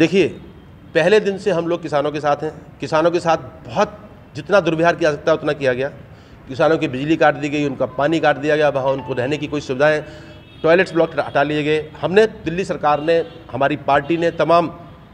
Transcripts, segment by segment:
देखिए, पहले दिन से हम लोग किसानों के साथ हैं। किसानों के साथ बहुत जितना दुर्व्यवहार किया सकता है, उतना किया गया। किसानों की बिजली काट दी गई, उनका पानी काट दिया गया, वहाँ उनको रहने की कोई सुविधाएँ, टॉयलेट्स ब्लॉक हटा लिए गए। हमने, दिल्ली सरकार ने, हमारी पार्टी ने तमाम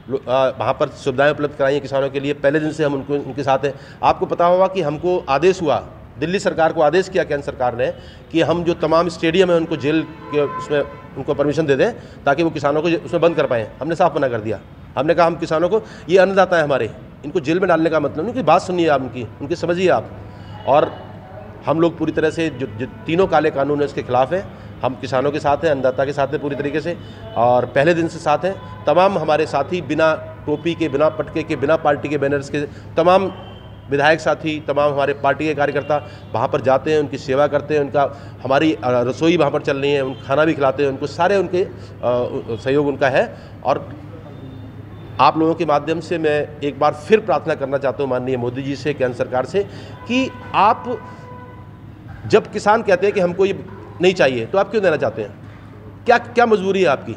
वहाँ पर सुविधाएँ उपलब्ध कराई हैं किसानों के लिए। पहले दिन से हम उनको, उनके साथ हैं। आपको पता होगा कि हमको आदेश हुआ, दिल्ली सरकार को आदेश किया केंद्र सरकार ने कि हम जो तमाम स्टेडियम है, उनको जेल के उसमें, उनको परमिशन दे दें, ताकि वो किसानों को उसमें बंद कर पाएँ। हमने साफ़ मना कर दिया। हमने कहा हम किसानों को ये अन्नदाता है हमारे। इनको जेल में डालने का मतलब नहीं कि बात सुनिए आप उनकी उनकी समझिए आप। और हम लोग पूरी तरह से जो, जो तीनों काले कानून है उसके खिलाफ हैं। हम किसानों के साथ हैं अन्नदाता के साथ हैं पूरी तरीके से। और पहले दिन से साथ हैं। तमाम हमारे साथी बिना टोपी के बिना पटके के बिना पार्टी के बैनर्स के तमाम विधायक साथी तमाम हमारे पार्टी के कार्यकर्ता वहाँ पर जाते हैं उनकी सेवा करते हैं उनका हमारी रसोई वहाँ पर चल रही है उन खाना भी खिलाते हैं उनको सारे उनके सहयोग उनका है। और आप लोगों के माध्यम से मैं एक बार फिर प्रार्थना करना चाहता हूँ माननीय मोदी जी से केंद्र सरकार से कि आप जब किसान कहते हैं कि हमको ये नहीं चाहिए तो आप क्यों देना चाहते हैं? क्या क्या मजबूरी है आपकी?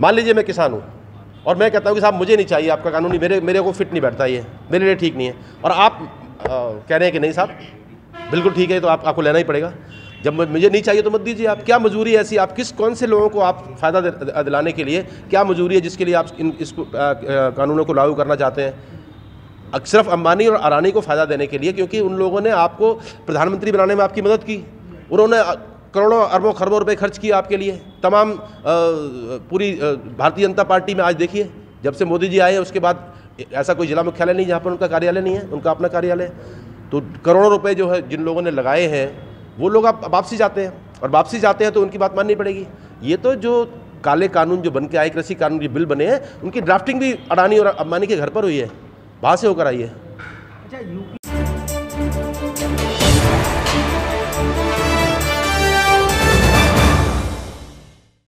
मान लीजिए मैं किसान हूँ और मैं कहता हूँ कि साहब मुझे नहीं चाहिए आपका कानूनी मेरे मेरे को फिट नहीं बैठता ये मेरे लिए ठीक नहीं है। और आप आ, कह रहे हैं कि नहीं साहब बिल्कुल ठीक है तो आप आपको लेना ही पड़ेगा। जब मुझे नहीं चाहिए तो मत दीजिए। आप क्या मजबूरी ऐसी? आप किस, कौन से लोगों को आप फ़ायदा दिलाने के लिए क्या मजबूरी है जिसके लिए आप इन इसको कानूनों को लागू करना चाहते हैं? सिर्फ़ अंबानी और अरानी को फ़ायदा देने के लिए, क्योंकि उन लोगों ने आपको प्रधानमंत्री बनाने में आपकी मदद की। उन्होंने करोड़ों, अरबों, खरबों रुपए खर्च किए आपके लिए। तमाम पूरी भारतीय जनता पार्टी में आज देखिए, जब से मोदी जी आए, उसके बाद ऐसा कोई जिला मुख्यालय नहीं, जहाँ पर उनका कार्यालय नहीं है, उनका अपना कार्यालय। तो करोड़ों रुपए जो है जिन लोगों ने लगाए हैं वो लोग आप वापसी जाते हैं। और वापसी जाते हैं तो उनकी बात माननी पड़ेगी। ये तो जो काले कानून जो बन के आए, कृषि कानून जो बिल बने हैं, उनकी ड्राफ्टिंग भी अडानी और अंबानी के घर पर हुई है। वहाँ से होकर आई है। अच्छा